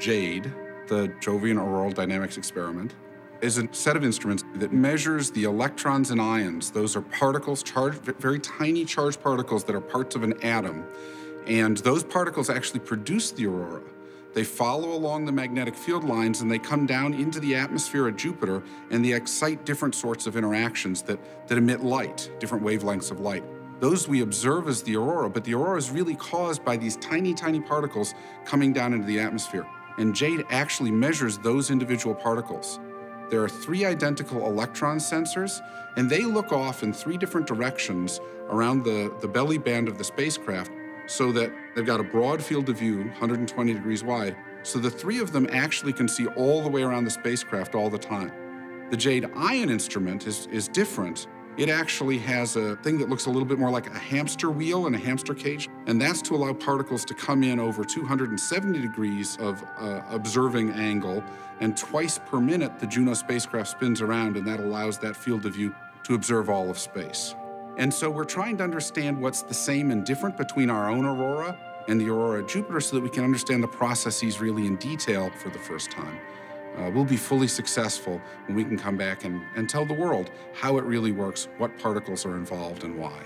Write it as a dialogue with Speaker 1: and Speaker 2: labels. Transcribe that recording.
Speaker 1: JADE, the Jovian Auroral Dynamics Experiment, is a set of instruments that measures the electrons and ions. Those are particles, charged, very tiny charged particles that are parts of an atom. And those particles actually produce the aurora. They follow along the magnetic field lines and they come down into the atmosphere of Jupiter and they excite different sorts of interactions that, that emit light, different wavelengths of light. Those we observe as the aurora, but the aurora is really caused by these tiny, tiny particles coming down into the atmosphere. And JADE actually measures those individual particles. There are three identical electron sensors, and they look off in three different directions around the, the belly band of the spacecraft so that they've got a broad field of view, 120 degrees wide, so the three of them actually can see all the way around the spacecraft all the time. The JADE ion instrument is, is different it actually has a thing that looks a little bit more like a hamster wheel and a hamster cage, and that's to allow particles to come in over 270 degrees of uh, observing angle, and twice per minute the Juno spacecraft spins around, and that allows that field of view to observe all of space. And so we're trying to understand what's the same and different between our own aurora and the aurora at Jupiter so that we can understand the processes really in detail for the first time uh, we'll be fully successful when we can come back and, and tell the world how it really works, what particles are involved, and why.